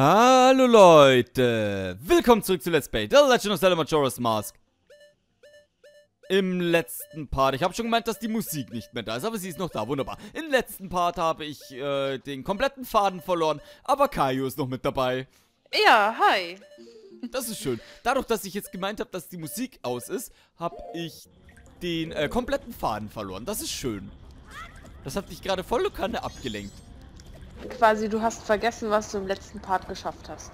Hallo Leute, willkommen zurück zu Let's Play The Legend of Zelda Majora's Mask. Im letzten Part, ich habe schon gemeint, dass die Musik nicht mehr da ist, aber sie ist noch da, wunderbar. Im letzten Part habe ich äh, den kompletten Faden verloren, aber Kaio ist noch mit dabei. Ja, hi. Das ist schön. Dadurch, dass ich jetzt gemeint habe, dass die Musik aus ist, habe ich den äh, kompletten Faden verloren. Das ist schön. Das hat dich gerade volle Kanne abgelenkt. Quasi, du hast vergessen, was du im letzten Part geschafft hast.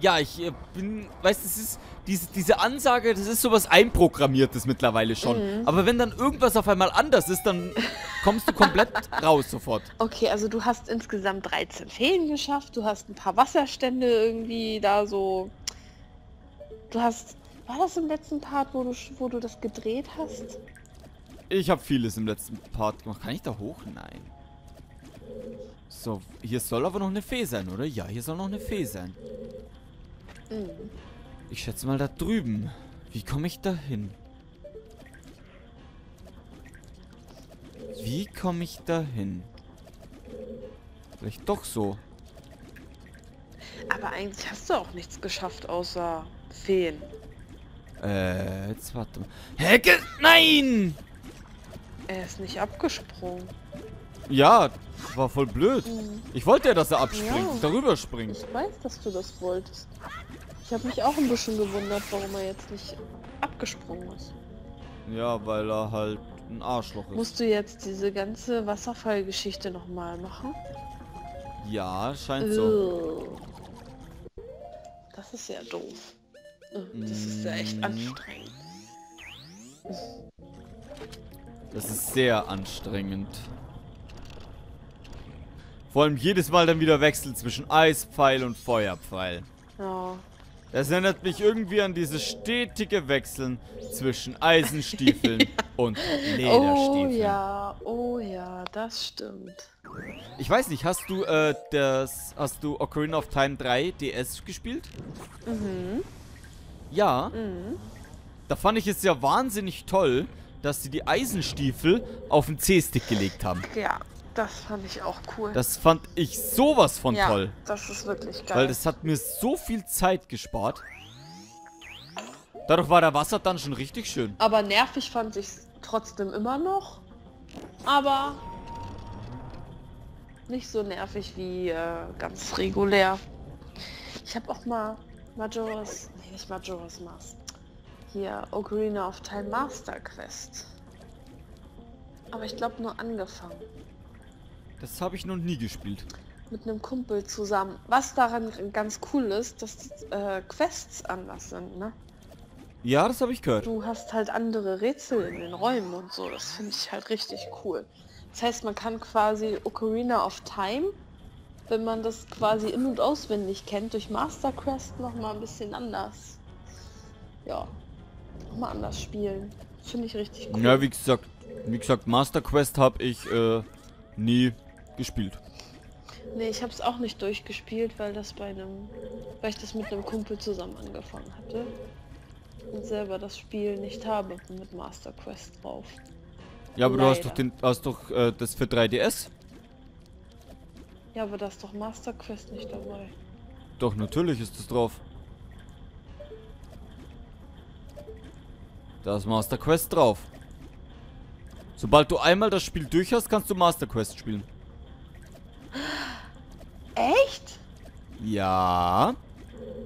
Ja, ich äh, bin, weißt du, ist diese, diese Ansage, das ist sowas einprogrammiertes mittlerweile schon. Mhm. Aber wenn dann irgendwas auf einmal anders ist, dann kommst du komplett raus sofort. Okay, also du hast insgesamt 13 Feen geschafft, du hast ein paar Wasserstände irgendwie da so... Du hast... War das im letzten Part, wo du, wo du das gedreht hast? Ich habe vieles im letzten Part gemacht. Kann ich da hoch? Nein. So, hier soll aber noch eine Fee sein, oder? Ja, hier soll noch eine Fee sein. Mhm. Ich schätze mal da drüben. Wie komme ich da hin? Wie komme ich da hin? Vielleicht doch so. Aber eigentlich hast du auch nichts geschafft, außer Feen. Äh, jetzt warte mal. Hecke! Nein! Er ist nicht abgesprungen. Ja, war voll blöd. Mhm. Ich wollte ja, dass er abspringt, ja, darüber springt. Ich weiß, dass du das wolltest. Ich habe mich auch ein bisschen gewundert, warum er jetzt nicht abgesprungen ist. Ja, weil er halt ein Arschloch ist. Musst du jetzt diese ganze Wasserfallgeschichte nochmal machen? Ja, scheint so. Das ist ja doof. Das ist ja echt mm. anstrengend. Das ist sehr anstrengend. Vor allem jedes Mal dann wieder wechseln zwischen Eispfeil und Feuerpfeil. Ja. Das erinnert mich irgendwie an dieses stetige Wechseln zwischen Eisenstiefeln ja. und Lederstiefeln. Oh ja, oh ja, das stimmt. Ich weiß nicht, hast du äh, das, hast du Ocarina of Time 3 DS gespielt? Mhm. Ja. Mhm. Da fand ich es ja wahnsinnig toll, dass sie die Eisenstiefel auf den C-Stick gelegt haben. Ja, das fand ich auch cool. Das fand ich sowas von ja, toll. das ist wirklich geil. Weil das hat mir so viel Zeit gespart. Dadurch war der Wasser dann schon richtig schön. Aber nervig fand ich trotzdem immer noch. Aber nicht so nervig wie äh, ganz regulär. Ich habe auch mal Majora's, nee nicht Majora's Mask. Hier Ocarina of Time Master Quest. Aber ich glaube nur angefangen. Das habe ich noch nie gespielt. Mit einem Kumpel zusammen. Was daran ganz cool ist, dass äh, Quests anders sind, ne? Ja, das habe ich gehört. Du hast halt andere Rätsel in den Räumen und so. Das finde ich halt richtig cool. Das heißt, man kann quasi Ocarina of Time, wenn man das quasi in- und auswendig kennt, durch Master Quest nochmal ein bisschen anders. Ja, nochmal anders spielen. Finde ich richtig cool. Ja, wie gesagt, wie gesagt, Master Quest habe ich äh, nie gespielt. Nee, ich habe es auch nicht durchgespielt, weil das bei einem, weil ich das mit einem Kumpel zusammen angefangen hatte und selber das Spiel nicht habe mit Master Quest drauf. Ja, aber Leider. du hast doch den, hast doch äh, das für 3DS. Ja, aber da ist doch Master Quest nicht dabei. Doch, natürlich ist das drauf. Da ist Master Quest drauf. Sobald du einmal das Spiel durch hast, kannst du Master Quest spielen. Echt? Ja.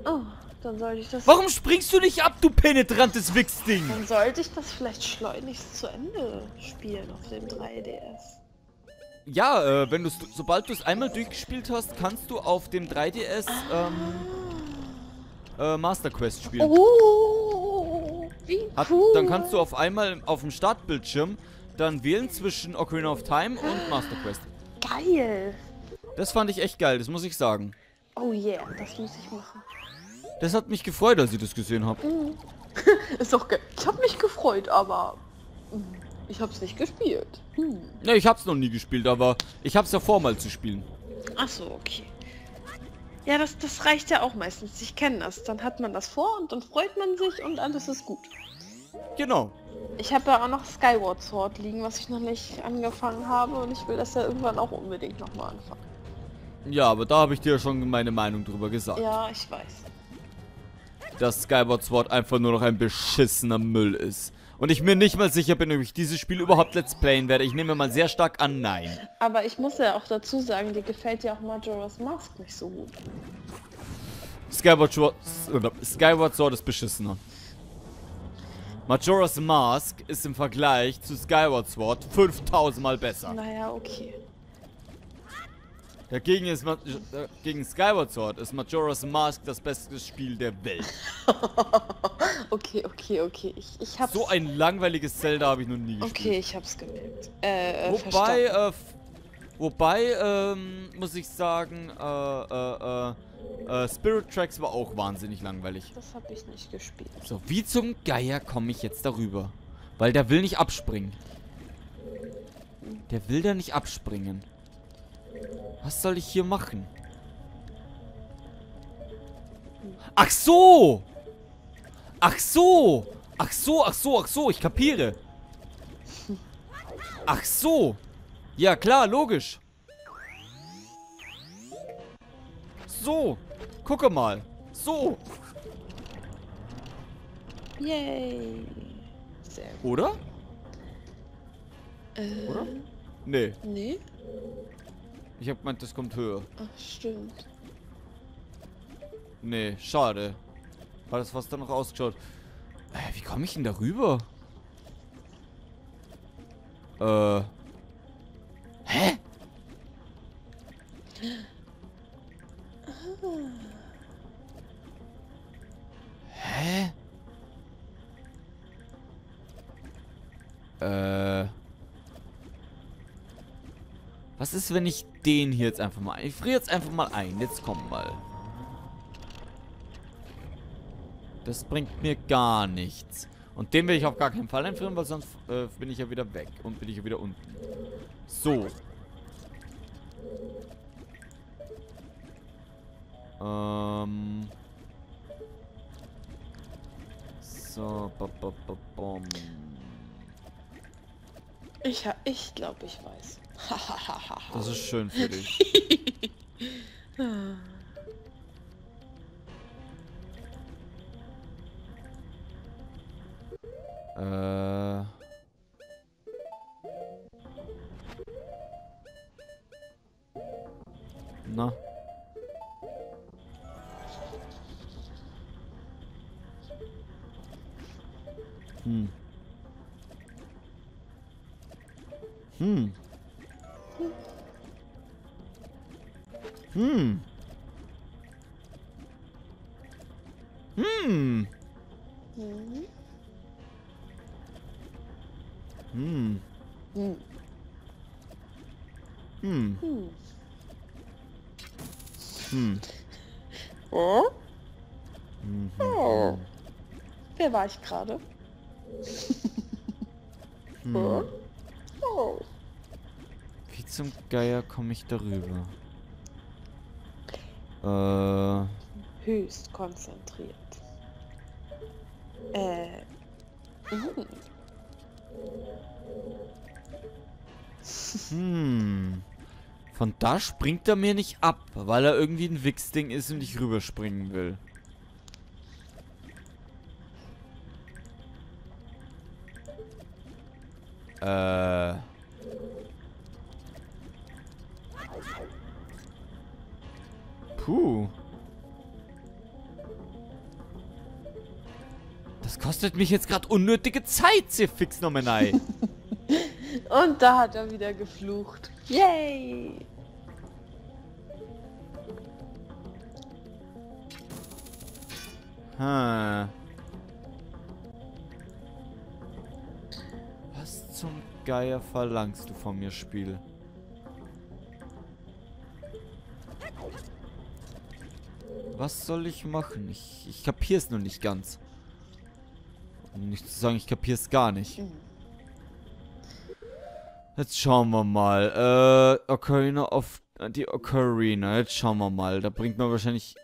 Oh, dann sollte ich das... Warum springst du nicht ab, du penetrantes Wichsding? Dann sollte ich das vielleicht schleunigst zu Ende spielen auf dem 3DS. Ja, äh, wenn du sobald du es einmal durchgespielt hast, kannst du auf dem 3DS ah. ähm, äh, Master Quest spielen. Oh, wie cool. Hat, dann kannst du auf einmal auf dem Startbildschirm dann wählen zwischen Ocarina of Time und Master Quest. Geil. Das fand ich echt geil, das muss ich sagen. Oh yeah, das muss ich machen. Das hat mich gefreut, als ich das gesehen habe. Mhm. Ist doch geil. Ich habe mich gefreut, aber mm, ich habe es nicht gespielt. Hm. Ne, ich habe es noch nie gespielt, aber ich habe es ja vor, mal zu spielen. Ach so, okay. Ja, das, das reicht ja auch meistens. Ich kenne das. Dann hat man das vor und dann freut man sich und alles ist gut. Genau. Ich habe ja auch noch Skyward Sword liegen, was ich noch nicht angefangen habe und ich will das ja irgendwann auch unbedingt nochmal anfangen. Ja, aber da habe ich dir schon meine Meinung drüber gesagt. Ja, ich weiß. Dass Skyward Sword einfach nur noch ein beschissener Müll ist. Und ich mir nicht mal sicher bin, ob ich dieses Spiel überhaupt let's playen werde. Ich nehme mal sehr stark an, nein. Aber ich muss ja auch dazu sagen, dir gefällt ja auch Majora's Mask nicht so gut. Skyward Sword, Skyward Sword ist beschissener. Majora's Mask ist im Vergleich zu Skyward Sword 5000 Mal besser. Naja, okay. Dagegen ist Ma äh, gegen Skyward Sword ist Majora's Mask das beste Spiel der Welt. okay, okay, okay. Ich, ich hab's... So ein langweiliges Zelda habe ich noch nie gespielt. Okay, ich hab's gemerkt. Äh, äh wobei, äh, wobei, ähm, muss ich sagen, äh, äh, äh, äh, Spirit Tracks war auch wahnsinnig langweilig. Das habe ich nicht gespielt. So, wie zum Geier komme ich jetzt darüber? Weil der will nicht abspringen. Der will da nicht abspringen. Was soll ich hier machen? Ach so! Ach so! Ach so, ach so, ach so, ich kapiere. Ach so. Ja, klar, logisch. So. Gucke mal. So. Yay. Sehr gut. Oder? Äh, Oder? Nee. Nee. Ich hab gemeint, das kommt höher. Ach, stimmt. Nee, schade. War das fast dann noch ausgeschaut. Äh, wie komme ich denn darüber? Äh. Hä? Hä? Äh. Was ist, wenn ich den hier jetzt einfach mal... Ich friere jetzt einfach mal ein. Jetzt komm mal. Das bringt mir gar nichts. Und den will ich auf gar keinen Fall einfrieren, weil sonst äh, bin ich ja wieder weg. Und bin ich ja wieder unten. So. Ähm... So, ba, ba, ba, bom. Ich, ich glaube, ich weiß. das ist schön für dich. äh... Wer war ich gerade? hm. oh? Wie zum Geier komme ich darüber? Äh. Höchst konzentriert. Äh. Mhm. Hm. Von da springt er mir nicht ab, weil er irgendwie ein Wichsding ist und ich rüberspringen will. Äh. Puh. Das kostet mich jetzt gerade unnötige Zeit, sie fix Und da hat er wieder geflucht. Yay! Hm. Zum Geier verlangst du von mir, Spiel? Was soll ich machen? Ich, ich kapier's noch nicht ganz. Um nicht zu sagen, ich kapier's gar nicht. Jetzt schauen wir mal. Äh, Ocarina of... Die Ocarina. Jetzt schauen wir mal. Da bringt man wahrscheinlich...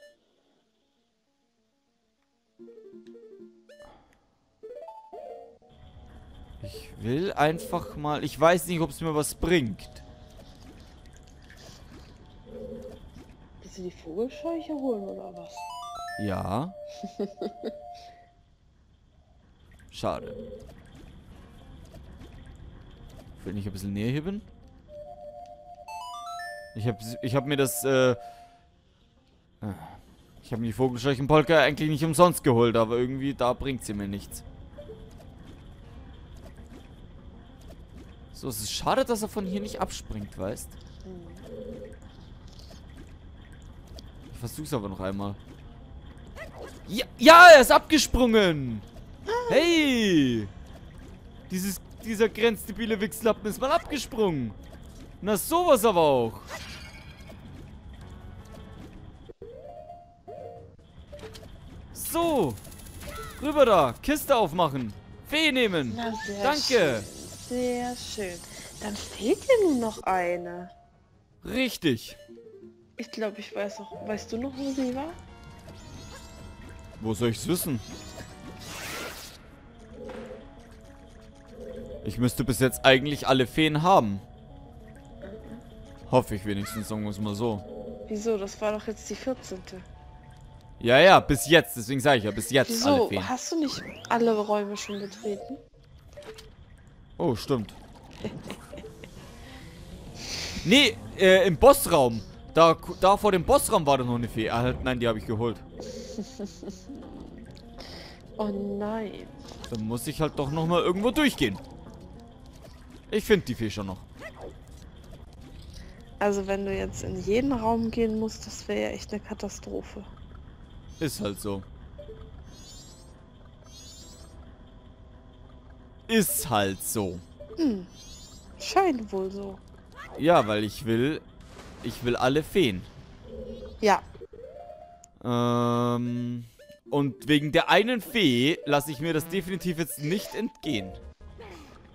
will einfach mal... Ich weiß nicht, ob es mir was bringt. jetzt die Vogelscheuche holen oder was? Ja. Schade. Ich ein bisschen näher hier bin. Ich habe ich hab mir das, äh... Ich habe mir die Vogelscheuchenpolka eigentlich nicht umsonst geholt, aber irgendwie da bringt sie mir nichts. So, es ist schade, dass er von hier nicht abspringt, weißt? Ich versuch's aber noch einmal. Ja, ja, er ist abgesprungen! Hey! Dieses, dieser grenzdebile Wichslappen ist mal abgesprungen. Na, sowas aber auch. So. Rüber da. Kiste aufmachen. Fee nehmen. Danke. Sehr schön. Dann fehlt dir nur noch eine. Richtig. Ich glaube, ich weiß auch. Weißt du noch, wo sie war? Wo soll ich's wissen? Ich müsste bis jetzt eigentlich alle Feen haben. Hoffe ich wenigstens, sagen wir es mal so. Wieso? Das war doch jetzt die 14. Ja, ja, bis jetzt. Deswegen sage ich ja, bis jetzt alle Wieso? Feen. Hast du nicht alle Räume schon betreten? Oh, stimmt. nee, äh, im Bossraum. Da, da vor dem Bossraum war doch noch eine Fee. Ah, nein, die habe ich geholt. Oh nein. Dann muss ich halt doch nochmal irgendwo durchgehen. Ich finde die Fee schon noch. Also wenn du jetzt in jeden Raum gehen musst, das wäre ja echt eine Katastrophe. Ist halt so. Ist halt so. Scheint wohl so. Ja, weil ich will... Ich will alle Feen. Ja. Ähm... Und wegen der einen Fee lasse ich mir das definitiv jetzt nicht entgehen.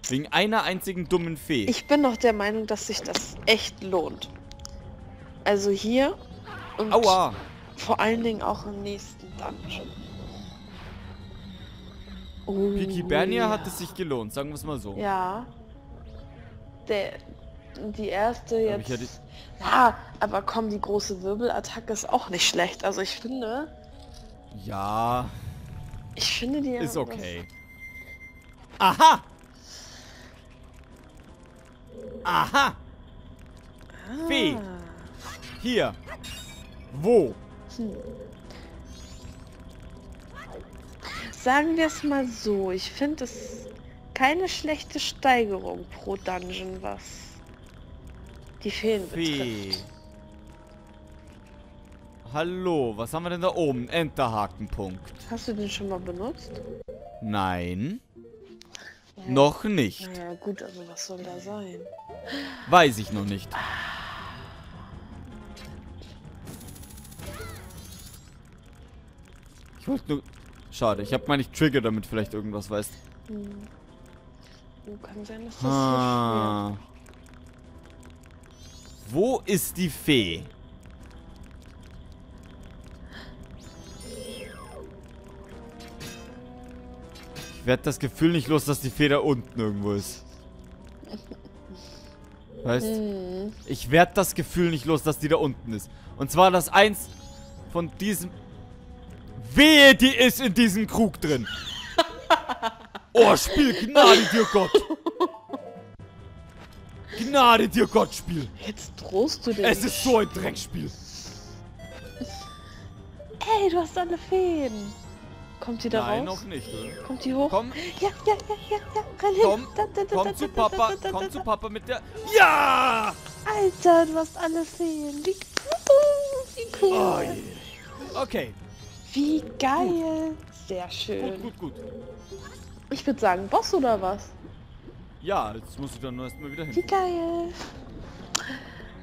Wegen einer einzigen dummen Fee. Ich bin noch der Meinung, dass sich das echt lohnt. Also hier und Aua! vor allen Dingen auch im nächsten Dungeon. Oh, Piki Bernia ja. hat es sich gelohnt, sagen wir es mal so. Ja. Der, die erste jetzt. hätte- ja, aber komm, die große Wirbelattacke ist auch nicht schlecht. Also ich finde, Ja, ich finde die ist okay. Aha! Aha! Das, Fee. Ah, Hier. Wo? Sagen wir es mal so, ich finde es keine schlechte Steigerung pro Dungeon, was die Feen betrifft. Hallo, was haben wir denn da oben? Enterhakenpunkt. Hast du den schon mal benutzt? Nein, Ja. noch nicht. Naja, gut, also was soll da sein? Weiß ich noch nicht. Ich wollte nur... Schade, ich habe mal nicht Trigger, damit vielleicht irgendwas weißt. Hm. Oh, kann sein, dass das Ah. Wo ist die Fee? Ich werde das Gefühl nicht los, dass die Fee da unten irgendwo ist. Weißt? Hm. Ich werde das Gefühl nicht los, dass die da unten ist. Und zwar das eins von diesem... Wehe, die ist in diesem Krug drin. Oh, Spiel, Gnade dir Gott. Gnade dir Gott, Spiel. Jetzt drohst du den. Es ist so ein Dreckspiel. Ey, du hast alle Feen. Kommt die da Nein, raus? noch nicht. Oder? Kommt die hoch? Komm, Ja, ja, ja, ja, ja. Renn hin. komm, Da, da, da, da, komm zu Papa, komm zu. Papa mit der... Ja! Alter, du hast alle Feen. Wie, uh, wie cool. Oh, je. Okay, Wie geil. Sehr gut, schön. gut, gut. Ich würde sagen, Boss oder was? Ja, jetzt musst du dann nur erstmal wieder Wie hin. geil.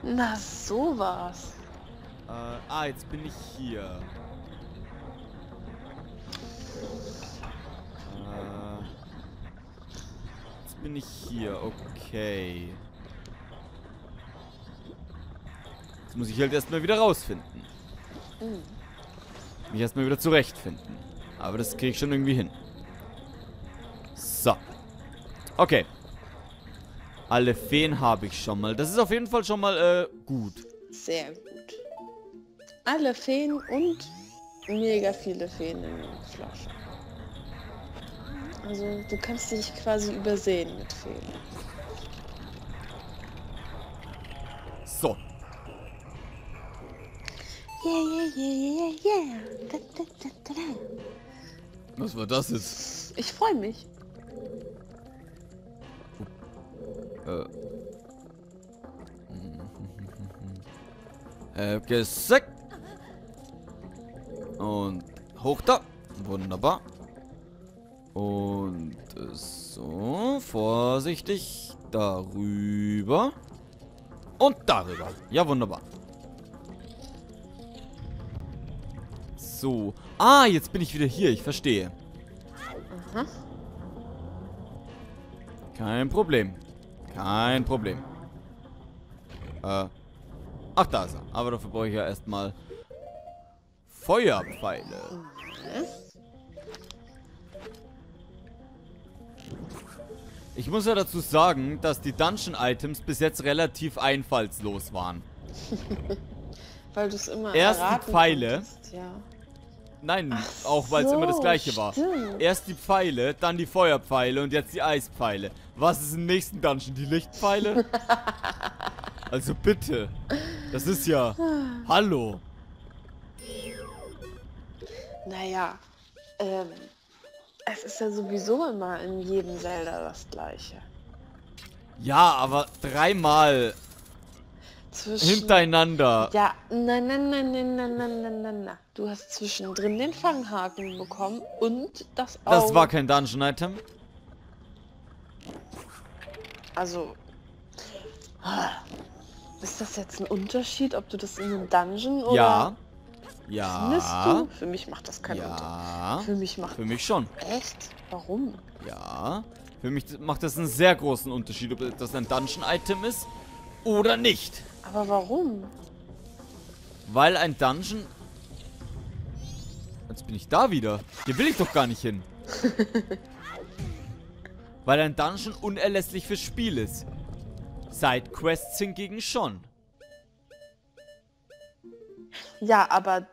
Na, sowas. Äh, ah, jetzt bin ich hier. Äh, jetzt bin ich hier, okay. Jetzt muss ich halt erstmal wieder rausfinden. Mhm. Mich erstmal wieder zurechtfinden. Aber das kriege ich schon irgendwie hin. So. Okay. Alle Feen habe ich schon mal. Das ist auf jeden Fall schon mal, äh, gut. Sehr gut. alle Feen und mega viele Feen in Flaschen. Also du kannst dich quasi übersehen mit Feen. So. Yeah, yeah, yeah, yeah, yeah. Da, da, da, da, da. Was war das jetzt? Ich freue mich. Äh. Äh, gesagt. Und hoch da. Wunderbar. Und äh, so, vorsichtig. Darüber. Und darüber. Ja, wunderbar. So. Ah, jetzt bin ich wieder hier. Ich verstehe. Aha. Kein Problem. Kein Problem. Äh. Ach, da ist er. Aber dafür brauche ich ja erstmal Feuerpfeile. Ich muss ja dazu sagen, dass die Dungeon-Items bis jetzt relativ einfallslos waren. Weil du es immer Erst die erraten Pfeile. konntest, Ja. Nein, Ach auch weil es immer das so, gleiche war. stimmt. Erst die Pfeile, dann die Feuerpfeile und jetzt die Eispfeile. Was ist im nächsten Dungeon? Die Lichtpfeile? also bitte. Das ist ja... Hallo. Naja, ähm, es ist ja sowieso immer in jedem Zelda das gleiche. Ja, aber dreimal Zwischen... hintereinander. Ja, nein, nein, nein, nein, nein, nein, nein, nein, nein. Du hast zwischendrin den Fanghaken bekommen und das Auge. Das war kein Dungeon-Item. Also... Ist das jetzt ein Unterschied, ob du das in einem Dungeon oder... Ja. Findest Ja. du? Für mich macht das keinen Unterschied. Ja. Für mich macht... Für mich schon. Echt? Warum? Ja. Für mich macht das einen sehr großen Unterschied, ob das ein Dungeon-Item ist oder nicht. Aber warum? Weil ein Dungeon... Jetzt bin ich da wieder. Hier will ich doch gar nicht hin. Weil ein Dungeon unerlässlich fürs Spiel ist. Sidequests hingegen schon. Ja, aber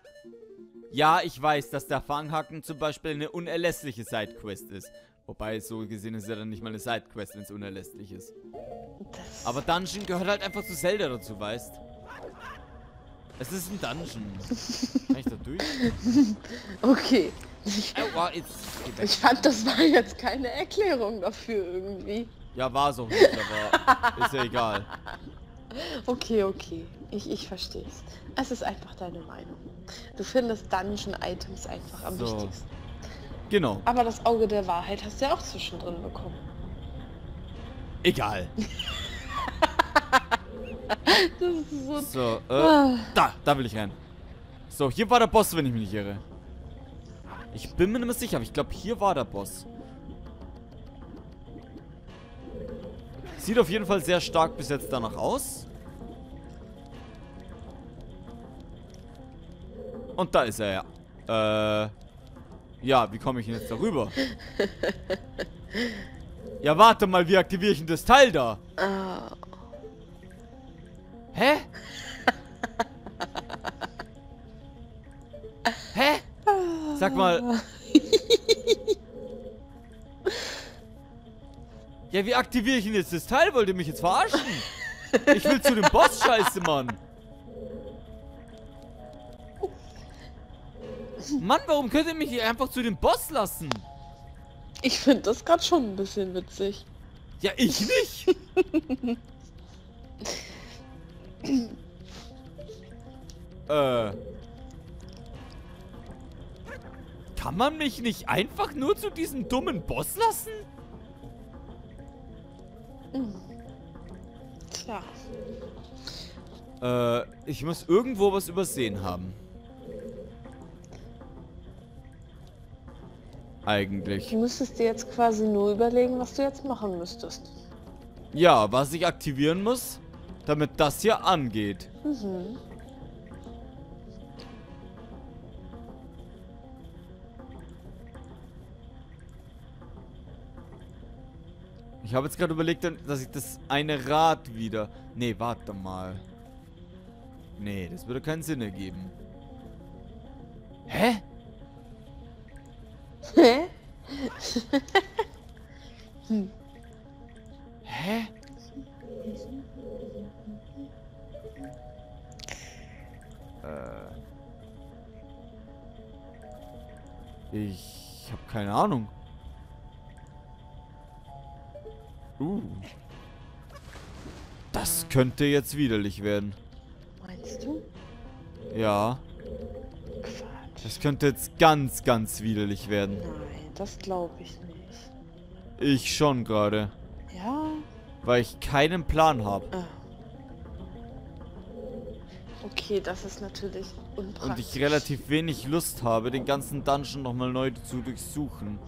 Ja, ich weiß, dass der Fanghaken zum Beispiel eine unerlässliche Sidequest ist. Wobei, so gesehen ist es ja dann nicht mal eine Sidequest, wenn es unerlässlich ist. das... Aber Dungeon gehört halt einfach zu Zelda dazu, weißt? Es ist ein Dungeon. Kann ich da durch? Okay. Ich, Aua, jetzt. Geh weg. ich fand, das war jetzt keine Erklärung dafür irgendwie. Ja, war auch nicht, aber ist ja egal. Okay, okay. Ich, ich verstehe es. Es ist einfach deine Meinung. Du findest Dungeon-Items einfach am So. wichtigsten. Genau. Aber das Auge der Wahrheit hast du ja auch zwischendrin bekommen. Egal. Das ist so... So, äh, da, da will ich rein. So, hier war der Boss, wenn ich mich nicht irre. Ich bin mir nicht mehr sicher, aber ich glaube, hier war der Boss. Sieht auf jeden Fall sehr stark bis jetzt danach aus. Und da ist er ja. Äh. Ja, wie komme ich denn jetzt darüber? ja, warte mal, wie aktiviere ich denn das Teil da? ah, Hä? Hä? Sag mal. Ja, wie aktiviere ich denn jetzt das Teil? Wollt ihr mich jetzt verarschen? Ich will zu dem Boss, scheiße, Mann. Mann, warum könnt ihr mich hier einfach zu dem Boss lassen? ich finde das gerade schon ein bisschen witzig. Ja, ich nicht. äh. Kann man mich nicht einfach nur zu diesem dummen Boss lassen? Tja. Äh, ich muss irgendwo was übersehen haben. Eigentlich. Du müsstest dir jetzt quasi nur überlegen, was du jetzt machen müsstest. Ja, was ich aktivieren muss, damit das hier angeht. Mhm. Ich habe jetzt gerade überlegt, dass ich das eine Rad wieder... Nee, warte mal. Nee, das würde keinen Sinn ergeben. Hä? Hä? Hä? Äh. Ich habe keine Ahnung. Uh. Das könnte jetzt widerlich werden. Meinst du? Ja. Quatsch. Das könnte jetzt ganz, ganz widerlich werden. Nein, das glaube ich nicht. Ich schon gerade. Ja? Weil ich keinen Plan habe. Ah. Okay, das ist natürlich unpraktisch. Und ich relativ wenig Lust habe, den ganzen Dungeon nochmal neu zu durchsuchen.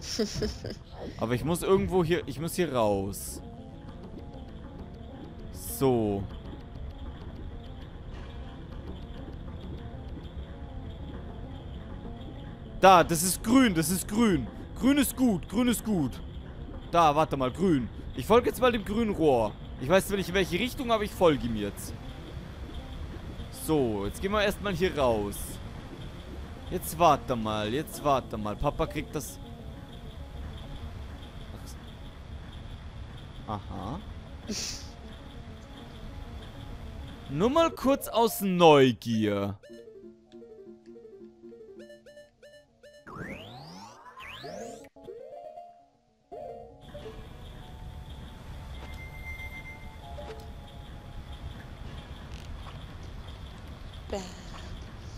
Aber ich muss irgendwo hier... Ich muss hier raus. So. Da, das ist grün, das ist grün. Grün ist gut, grün ist gut. Da, warte mal, grün. Ich folge jetzt mal dem grünen Rohr. Ich weiß zwar nicht in welche Richtung, aber ich folge ihm jetzt. So, jetzt gehen wir erstmal hier raus. Jetzt warte mal, jetzt warte mal. Papa kriegt das... Aha. Nur mal kurz aus Neugier.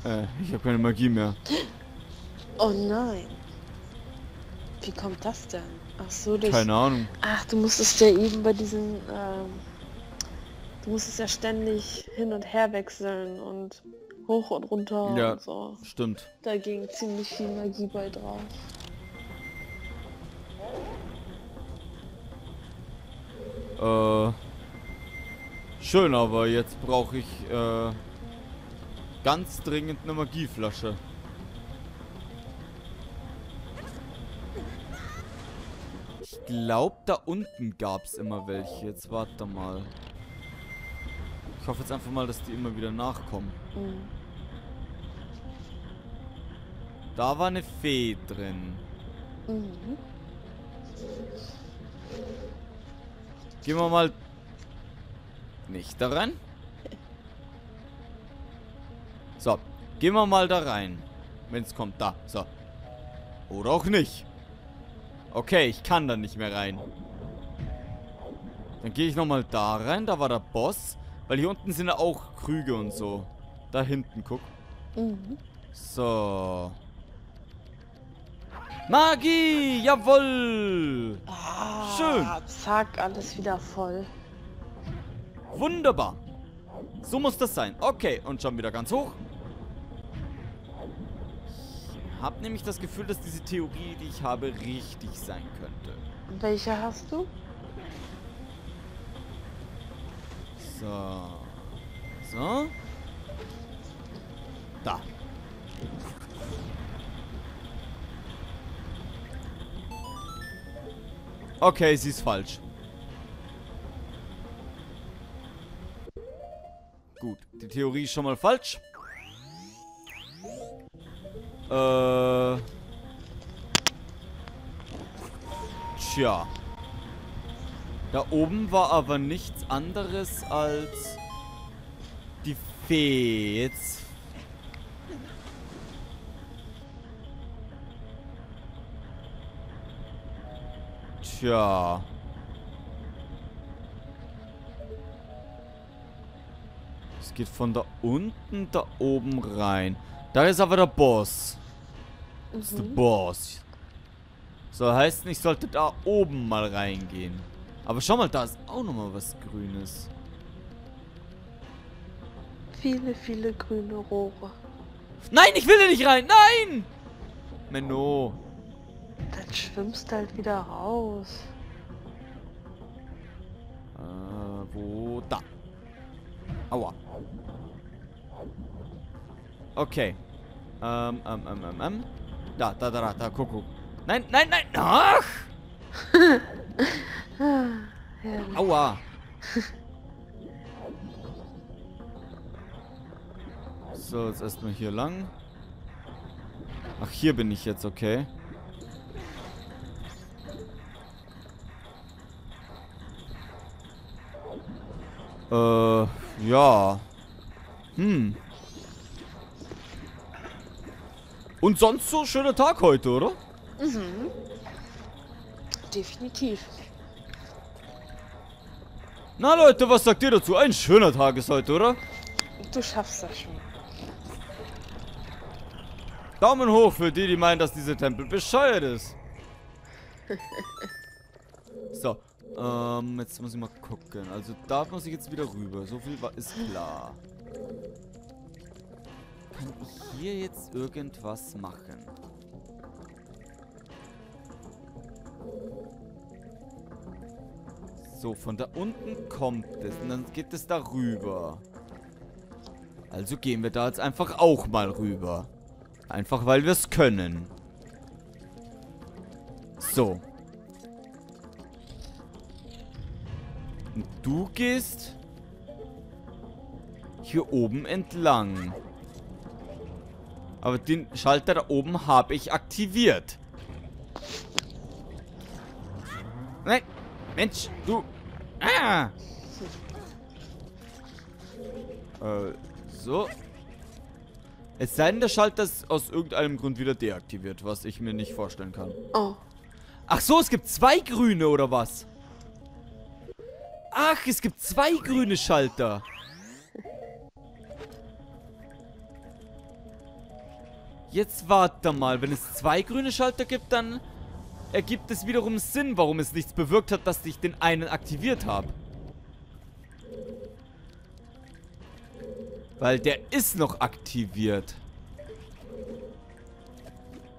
Äh, ich habe keine Magie mehr. Oh nein. Wie kommt das denn? Ach so, durch... Keine Ahnung. Ach, du musstest ja eben bei diesen... Ähm, du musstest ja ständig hin und her wechseln und hoch und runter Ja. und so. Stimmt. Da ging ziemlich viel Magie bei drauf. Äh. Schön, aber jetzt brauche ich äh, ganz dringend eine Magieflasche. Ich glaube, da unten gab es immer welche. Jetzt warte mal. Ich hoffe jetzt einfach mal, dass die immer wieder nachkommen. Mhm. Da war eine Fee drin. Mhm. Gehen wir mal nicht da rein. So, gehen wir mal da rein. Wenn es kommt, da. So. Oder auch nicht. Okay, ich kann da nicht mehr rein. Dann gehe ich nochmal da rein. Da war der Boss. Weil hier unten sind ja auch Krüge und so. Da hinten, guck. So. Magie! Jawoll! Ah, Schön. Zack, alles wieder voll. Wunderbar. So muss das sein. Okay, und schon wieder ganz hoch. Ich habe nämlich das Gefühl, dass diese Theorie, die ich habe, richtig sein könnte. Welche hast du? So. So. Da. Okay, sie ist falsch. Gut, die Theorie ist schon mal falsch. Äh. Tja. Da oben war aber nichts anderes als die Fee. Jetzt. Tja. Es geht von da unten da oben rein. Da ist aber der Boss. Das ist der Mhm. Boss. So heißt, ich sollte da oben mal reingehen. Aber schau mal, da ist auch nochmal was Grünes. Viele, viele grüne Rohre. Nein, ich will da nicht rein. Nein! Menno. Dann schwimmst halt wieder raus. Äh, wo? Da. Aua. Okay. Ähm, ähm, ähm, ähm, ähm. Da, da, da, da, da, guck, guck. Nein, nein, nein. Ach! Aua. So, jetzt erstmal hier lang. Ach, hier bin ich jetzt, okay. Äh, ja. Hm. Und sonst so schöner Tag heute, oder? Mhm. Definitiv. Na Leute, was sagt ihr dazu? Ein schöner Tag ist heute, oder? Du schaffst das schon. Daumen hoch für die, die meinen, dass dieser Tempel bescheuert ist. ähm, jetzt muss ich mal gucken. Also da muss ich jetzt wieder rüber. So viel war, ist klar. Kann ich hier jetzt irgendwas machen? So, von da unten kommt es und dann geht es da rüber. Also gehen wir da jetzt einfach auch mal rüber. Einfach weil wir es können. So. Du gehst hier oben entlang. Aber den Schalter da oben habe ich aktiviert. Nein. Mensch, du. Ah. Äh, so. Es sei denn, der Schalter ist aus irgendeinem Grund wieder deaktiviert, was ich mir nicht vorstellen kann. Oh. Ach so, es gibt zwei grüne, oder was? Ach, es gibt zwei grüne Schalter. Jetzt warte mal, wenn es zwei grüne Schalter gibt, dann ergibt es wiederum Sinn, warum es nichts bewirkt hat, dass ich den einen aktiviert habe. Weil der ist noch aktiviert.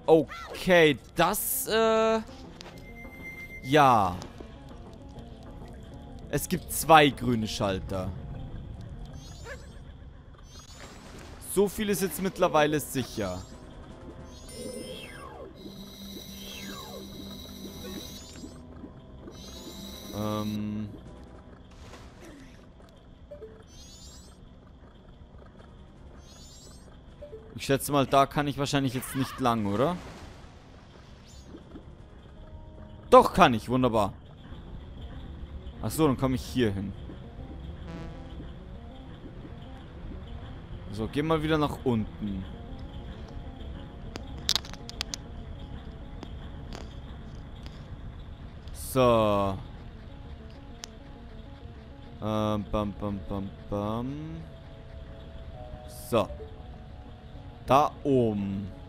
Okay, das, äh... Ja. Es gibt zwei grüne Schalter. So viel ist jetzt mittlerweile sicher. Ähm... Ich schätze mal, da kann ich wahrscheinlich jetzt nicht lang, oder? Doch, kann ich. Wunderbar. Achso, dann komme ich hier hin. So, geh mal wieder nach unten. So. Ähm, bam, bam, bam, bam. So. Da oben.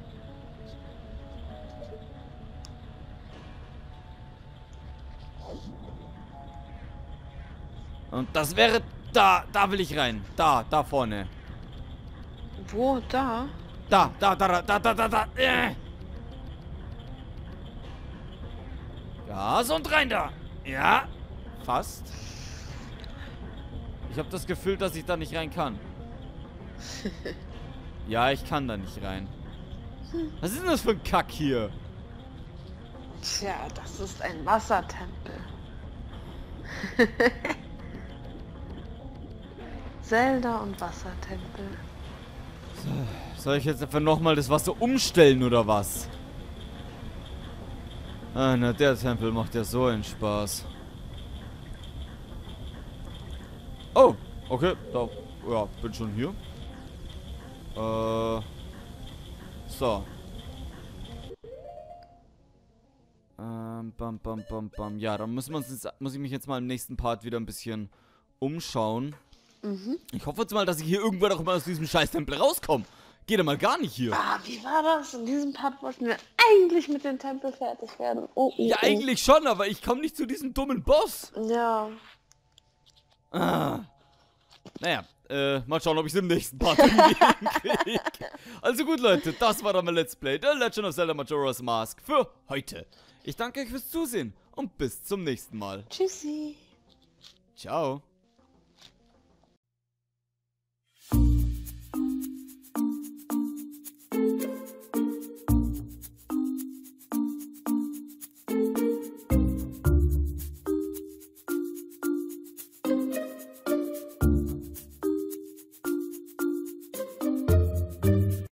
Und das wäre da, da will ich rein. Da, da vorne. Wo? Da? Da, da, da, da, da, da, da. Äh. Gas und rein da. Ja, fast. Ich habe das Gefühl, dass ich da nicht rein kann. Ja, ich kann da nicht rein. Was ist denn das für ein Kack hier? Tja, das ist ein Wassertempel. Zelda und Wassertempel. Soll ich jetzt einfach nochmal das Wasser umstellen oder was? Ah, na, der Tempel macht ja so einen Spaß. Oh, okay, da, ja, bin schon hier. Äh. So. Ähm, bam, bam, bam, bam. Ja, dann uns jetzt, muss ich mich jetzt mal im nächsten Part wieder ein bisschen umschauen. Mhm. Ich hoffe jetzt mal, dass ich hier irgendwann auch mal aus diesem Scheiß-Tempel rauskomme. Geht ja mal gar nicht hier. Ah, wie war das? In diesem Part wollten wir eigentlich mit dem Tempel fertig werden. Oh, oh, ja, oh. eigentlich schon, aber ich komme nicht zu diesem dummen Boss. Ja. Ah. Naja, äh, mal schauen, ob ich es im nächsten Part hinkriege. Also gut, Leute, das war dann mein Let's Play, The Legend of Zelda Majora's Mask für heute. Ich danke euch fürs Zusehen und bis zum nächsten Mal. Tschüssi. Ciao.